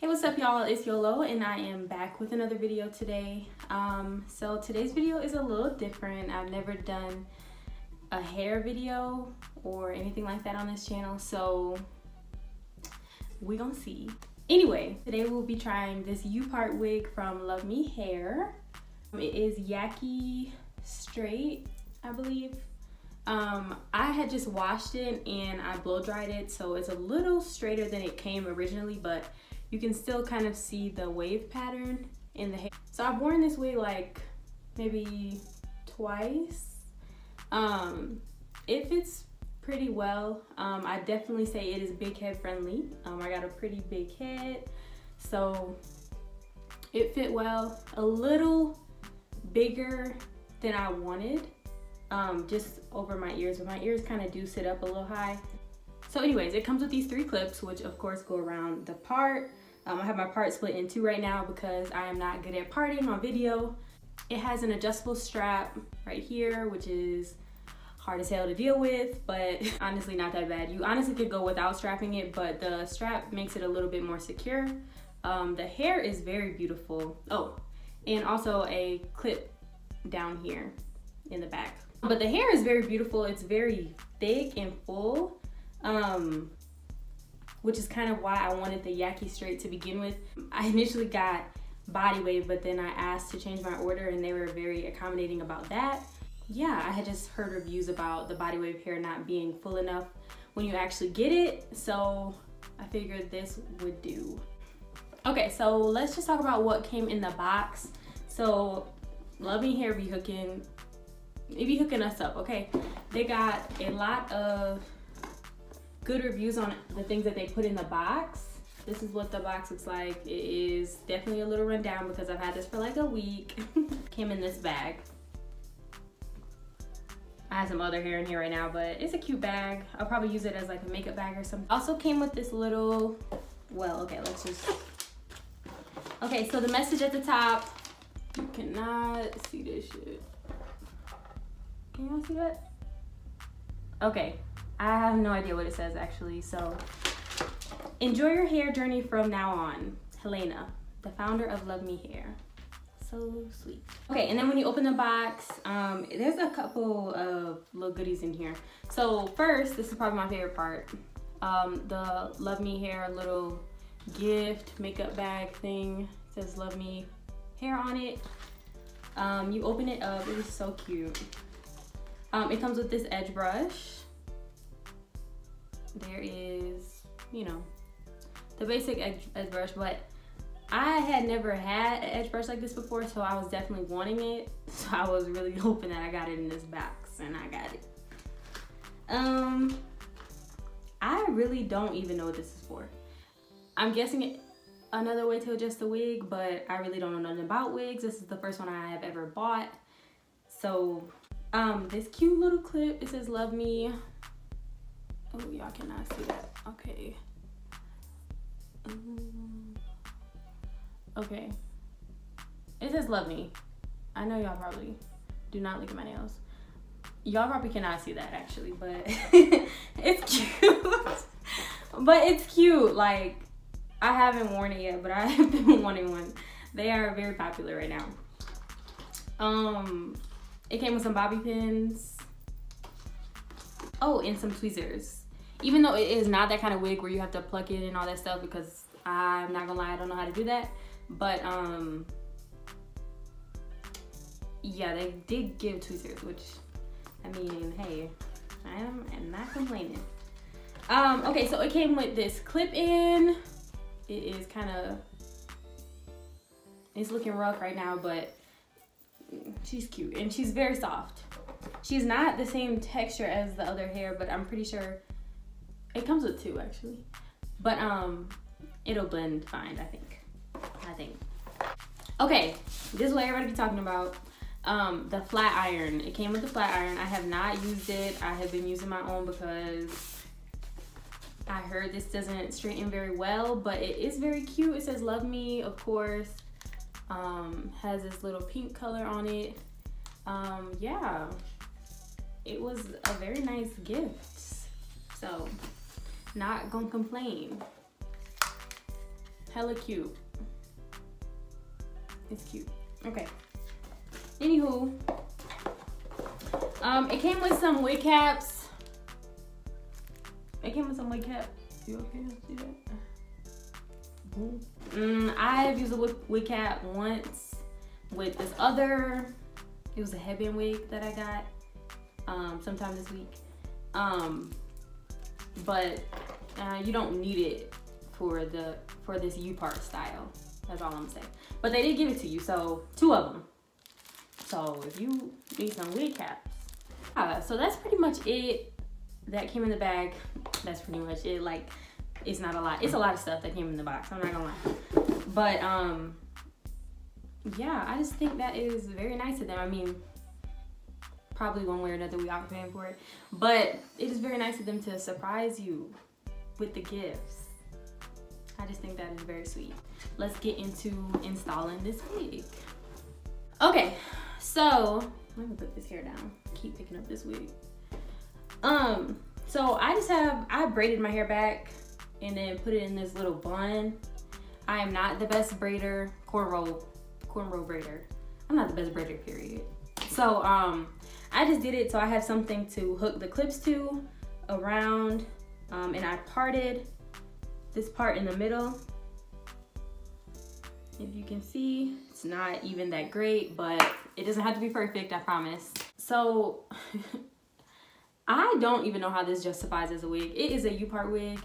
Hey, what's up y'all? It's Yolo and I am back with another video today. Um, so today's video is a little different. I've never done a hair video or anything like that on this channel, so we gonna see. Anyway, today we'll be trying this U-part wig from Luvme Hair. It is Yaki Straight, I believe. Um, I had just washed it and I blow dried it, so it's a little straighter than it came originally, but you can still kind of see the wave pattern in the hair. So I've worn this wig like maybe twice. Um, it fits pretty well. Um, I definitely say it is big head friendly. Um, I got a pretty big head, so it fit well. A little bigger than I wanted, um, just over my ears, but my ears kind of do sit up a little high. So anyways, it comes with these three clips, which of course go around the part. Um, I have my part split in two right now because I am not good at parting on video. It has an adjustable strap right here, which is hard as hell to deal with, but honestly not that bad. You honestly could go without strapping it, but the strap makes it a little bit more secure. Um, the hair is very beautiful. Oh, and also a clip down here in the back. But the hair is very beautiful. It's very thick and full um, which is kind of why I wanted the Yaki straight to begin with. I initially got body wave, but then I asked to change my order and they were very accommodating about that. Yeah, I had just heard reviews about the body wave hair not being full enough when you actually get it, so I figured this would do. Okay, so let's just talk about what came in the box. So, Luvme Hair be hooking, they be hooking us up, okay? They got a lot of good reviews on the things that they put in the box. This is what the box looks like. It is definitely a little rundown because I've had this for like a week. Came in this bag. I have some other hair in here right now, but it's a cute bag. I'll probably use it as like a makeup bag or something. Also came with this little, well, okay, let's just, okay, so the message at the top, you cannot see this shit. Can y'all see that? Okay, I have no idea what it says actually. So, enjoy your hair journey from now on. Helena, the founder of Luvme Hair. So sweet. Okay, and then when you open the box, um, there's a couple of little goodies in here. So first, this is probably my favorite part. Um, the Luvme Hair little gift makeup bag thing. It says Luvme Hair on it. Um, you open it up, it is so cute. Um, it comes with this edge brush there is, you know, the basic edge, edge brush, but I had never had an edge brush like this before, so I was definitely wanting it. So I was really hoping that I got it in this box, and I got it. Um, I really don't even know what this is for. I'm guessing it, another way to adjust the wig, but I really don't know nothing about wigs. This is the first one I have ever bought. So, um, this cute little clip, it says love me Oh, y'all cannot see that. Okay. Um, okay. It says love me. I know y'all probably do not look at my nails. Y'all probably cannot see that actually, but it's cute. but it's cute. Like, I haven't worn it yet, but I have been wanting one. They are very popular right now. Um, it came with some bobby pins. Oh, and some tweezers even though it is not that kind of wig where you have to pluck it and all that stuff because I'm not gonna lie, I don't know how to do that. But um, yeah, they did give tweezers, which I mean, hey, I am, not complaining. Um, okay, so it came with this clip in. It is kind of, it's looking rough right now, but she's cute and she's very soft. She's not the same texture as the other hair, but I'm pretty sure it comes with two actually. But um it'll blend fine, I think. I think. Okay, this is what everybody be talking about. Um, the flat iron. It came with the flat iron. I have not used it. I have been using my own because I heard this doesn't straighten very well, but it is very cute. It says love me, of course. Um, has this little pink color on it. Um, yeah, it was a very nice gift. So not gonna complain. hella cute. It's cute. Okay. Anywho, um, it came with some wig caps. It came with some wig caps. You okay? See that? Boom. Mm, I've used a wig, wig cap once with this other. It was a headband wig that I got um, sometime this week. Um, but uh, you don't need it for the for this U part style. That's all I'm saying. But they did give it to you, so two of them. So if you need some wig caps, uh, so that's pretty much it. That came in the bag. That's pretty much it. Like, it's not a lot. It's a lot of stuff that came in the box. I'm not gonna lie. But um, yeah, I just think that is very nice of them. I mean, probably one way or another we are paying for it, but it is very nice of them to surprise you with the gifts. I just think that is very sweet. Let's get into installing this wig. Okay, so let me put this hair down. Keep picking up this wig. Um, so I just have, I braided my hair back and then put it in this little bun. I am not the best braider, cornrow, cornrow braider. I'm not the best braider, period. So um, I just did it so I have something to hook the clips to around um, and I parted this part in the middle. If you can see, it's not even that great, but it doesn't have to be perfect, I promise. So, I don't even know how this justifies as a wig. It is a U-part wig.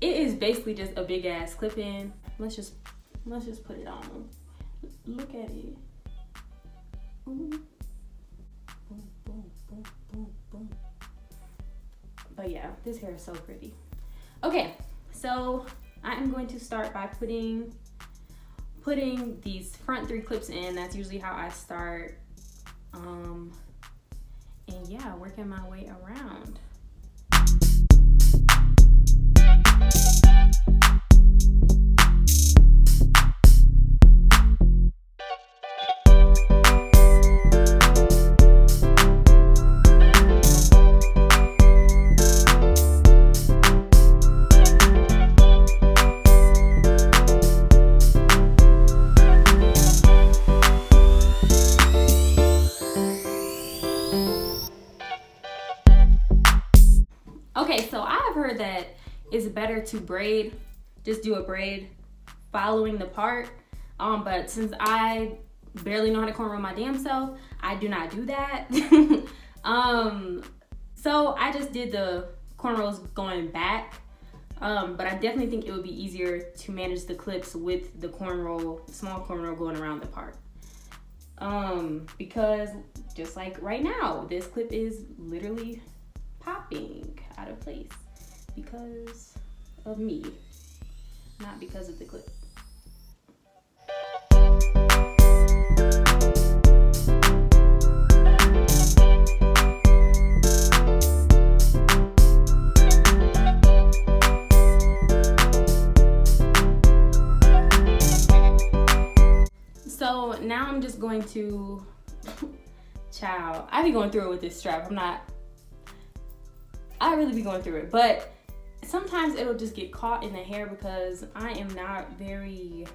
It is basically just a big ass clip-in. Let's just, let's just put it on. Look at it. Ooh. But yeah, this hair is so pretty. Okay, so I'm going to start by putting putting these front three clips in. That's usually how I start. Um, and yeah, working my way around. It's better to braid, just do a braid following the part. Um, but since I barely know how to cornrow my damn self, I do not do that. um, so I just did the cornrows going back. Um, but I definitely think it would be easier to manage the clips with the cornrow, small cornrow going around the part. Um, because just like right now, this clip is literally popping out of place because of me, not because of the clip. So now I'm just going to, child, I be going through it with this strap. I'm not I really be going through it. But sometimes it'll just get caught in the hair because I am not very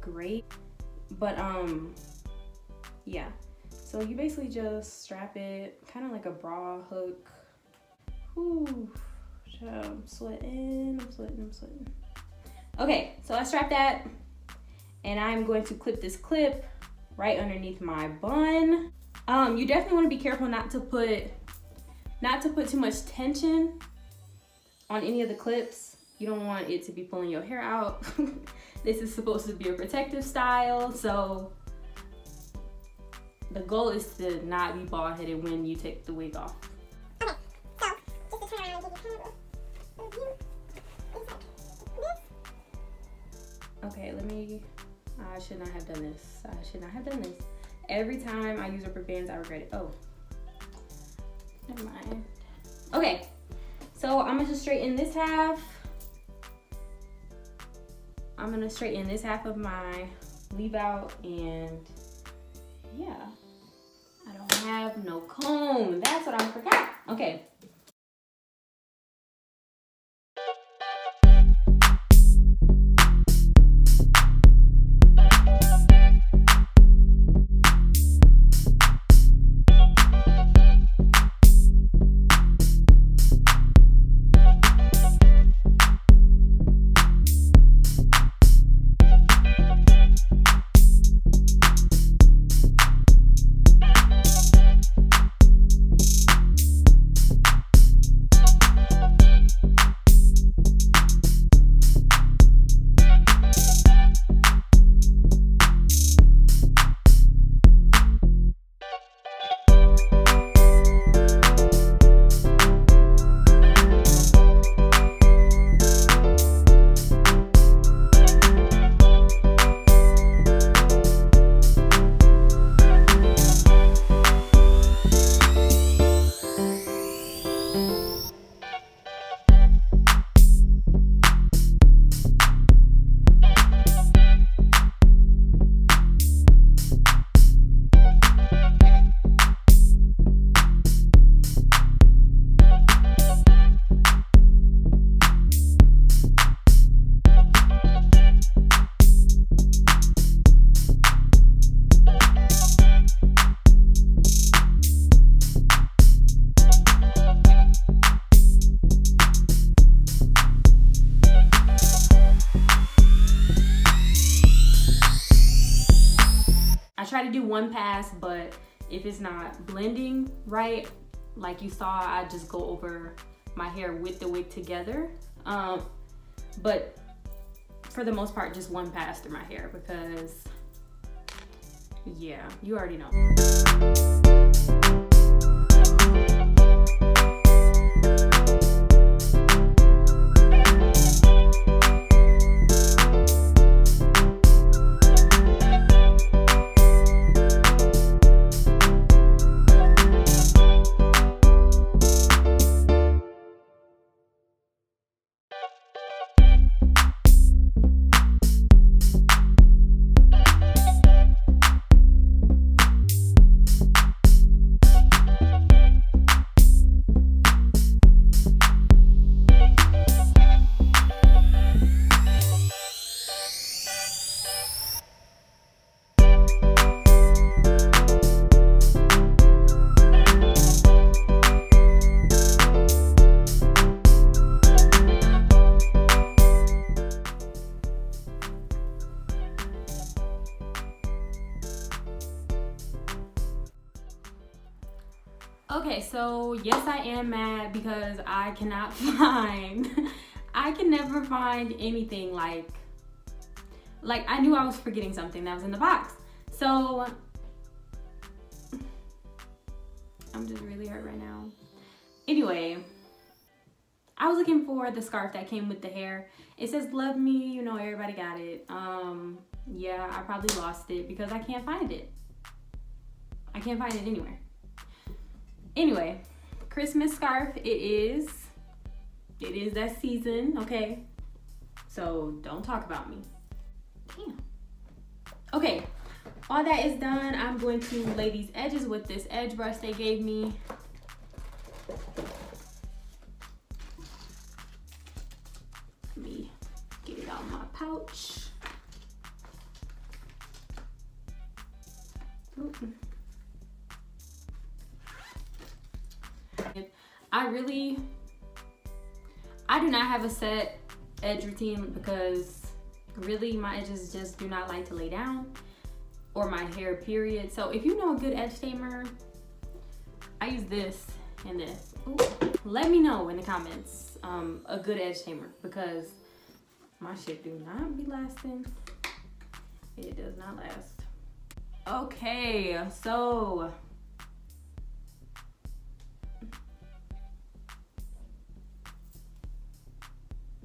great. But um, yeah. So you basically just strap it kind of like a bra hook. Whew. I'm sweating, I'm sweating, I'm sweating. Okay, so I strap that and I'm going to clip this clip right underneath my bun. Um, you definitely want to be careful not to put not to put too much tension on any of the clips. You don't want it to be pulling your hair out. this is supposed to be a protective style, so the goal is to not be bald headed when you take the wig off. Okay, so just to turn around and give you kind of a view. Okay, let me, I should not have done this. I should not have done this. Every time I use rubber bands, I regret it. Oh, Never mind. Okay, so I'm gonna straighten this half. I'm gonna straighten this half of my leave out and yeah. I don't have no comb. That's what I forgot. Okay. One pass, but if it's not blending right, like you saw, I just go over my hair with the wig together. Um, but for the most part, just one pass through my hair because yeah, you already know. Am mad because I cannot find, I can never find anything like, like I knew I was forgetting something that was in the box. So I'm just really hurt right now. Anyway, I was looking for the scarf that came with the hair. It says love me, you know, everybody got it. Um, yeah, I probably lost it because I can't find it. I can't find it anywhere. Anyway, Christmas scarf, it is. It is that season, okay? So don't talk about me. Damn. Okay, all that is done. I'm going to lay these edges with this edge brush they gave me. Let me get it out of my pouch. Ooh. I really, I do not have a set edge routine because really my edges just do not like to lay down or my hair period. So if you know a good edge tamer, I use this and this. Ooh. Let me know in the comments um, a good edge tamer because my shit do not be lasting. It does not last. Okay, so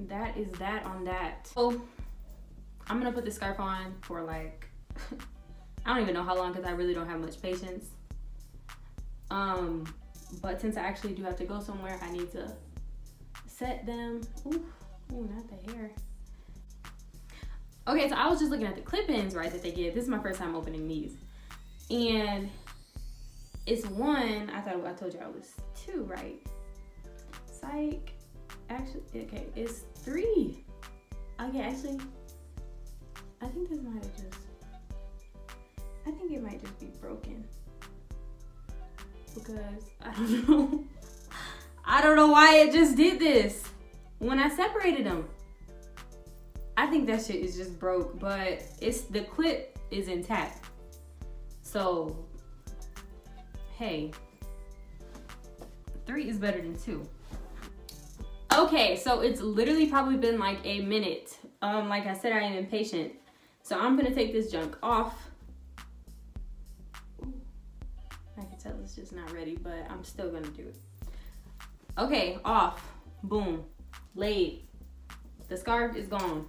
that is that on that. So I'm gonna put the scarf on for like, I don't even know how long because I really don't have much patience. Um, but since I actually do have to go somewhere, I need to set them. Ooh, ooh, not the hair. Okay, so I was just looking at the clip-ins, right, that they give. This is my first time opening these. And it's one, I thought I told you I was two, right? Psych actually okay it's three. Okay actually i think this might have just i think it might just be broken. Because i don't know. I don't know why it just did this. When i separated them i think that shit is just broke but it's the clip is intact. So hey three is better than two Okay, so it's literally probably been like a minute. Um, like I said, I am impatient. So I'm gonna take this junk off. I can tell it's just not ready, but I'm still gonna do it. Okay, off, boom, laid. The scarf is gone.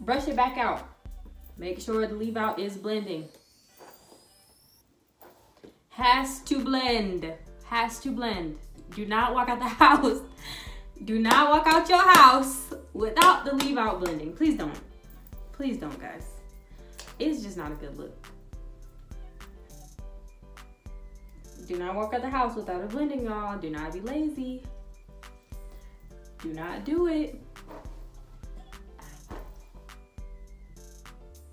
Brush it back out. Make sure the leave out is blending. Has to blend, has to blend. Do not walk out the house. Do not walk out your house without the leave out blending. Please don't. Please don't, guys. It's just not a good look. Do not walk out the house without a blending, y'all. Do not be lazy. Do not do it.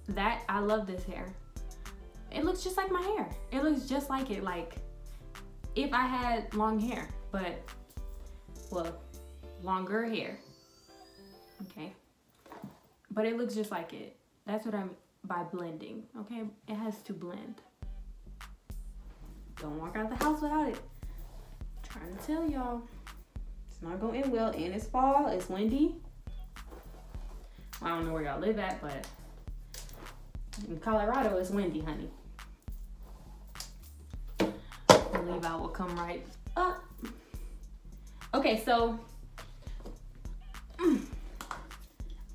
That, I love this hair. It looks just like my hair. It looks just like it, like if I had long hair but well, longer hair. Okay. But it looks just like it. That's what I'm by blending, okay? It has to blend. Don't walk out the house without it. I'm trying to tell y'all. It's not going in well, and it's fall, it's windy. I don't know where y'all live at, but in Colorado, it's windy, honey. Leave out will come right up. Okay, so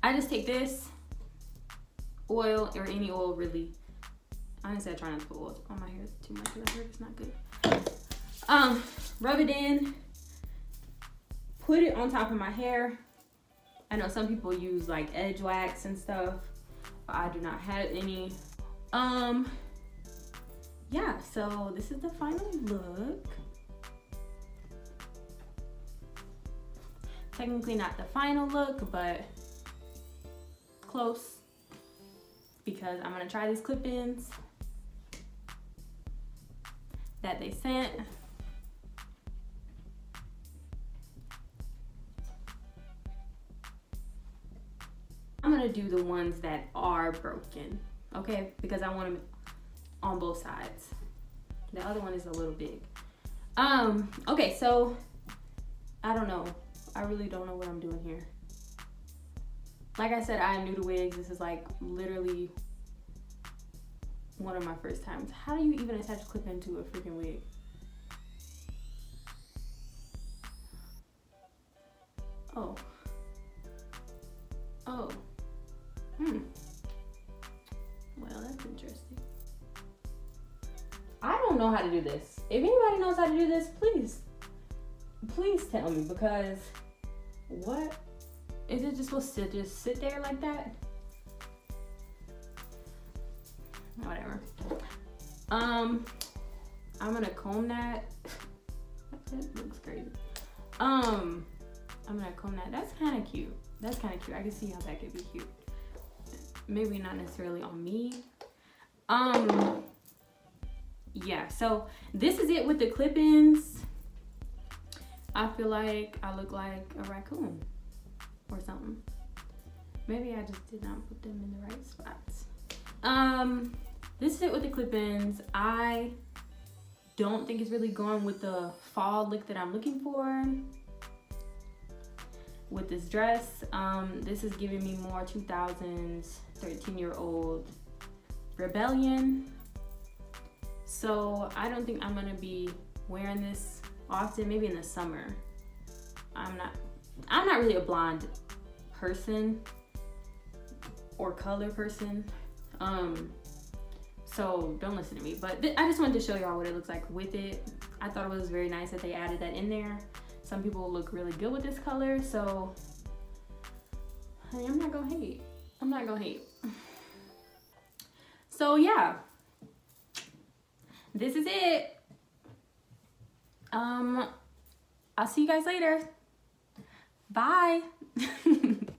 I just take this oil or any oil really. Honestly, I try not to put oil on my hair too much because I heard it's not good. Um, rub it in, put it on top of my hair. I know some people use like edge wax and stuff, but I do not have any. Um, yeah, so this is the final look. Technically not the final look, but close because I'm gonna try these clip-ins that they sent. I'm gonna do the ones that are broken, okay? Because I want them on both sides. The other one is a little big. Um, okay, so I don't know. I really don't know what I'm doing here. Like I said, I am new to wigs. This is like literally one of my first times. How do you even attach clip into a freaking wig? Oh. Oh. Hmm. Well, that's interesting. I don't know how to do this. If anybody knows how to do this, please, please tell me because what? Is it just supposed to just sit there like that? Whatever. Um, I'm gonna comb that. that looks crazy. Um, I'm gonna comb that. That's kind of cute. That's kind of cute. I can see how that could be cute. Maybe not necessarily on me. Um, yeah. So this is it with the clip-ins. I feel like I look like a raccoon or something. Maybe I just did not put them in the right spots. Um, this is it with the clip-ins. I don't think it's really going with the fall look that I'm looking for with this dress. Um, this is giving me more 2000s 13 year old rebellion. So I don't think I'm gonna be wearing this often, maybe in the summer. I'm not I'm not really a blonde person or color person. Um, so don't listen to me. But I just wanted to show y'all what it looks like with it. I thought it was very nice that they added that in there. Some people look really good with this color, so honey, I'm not gonna hate. I'm not gonna hate. So yeah, this is it. Um, I'll see you guys later. Bye.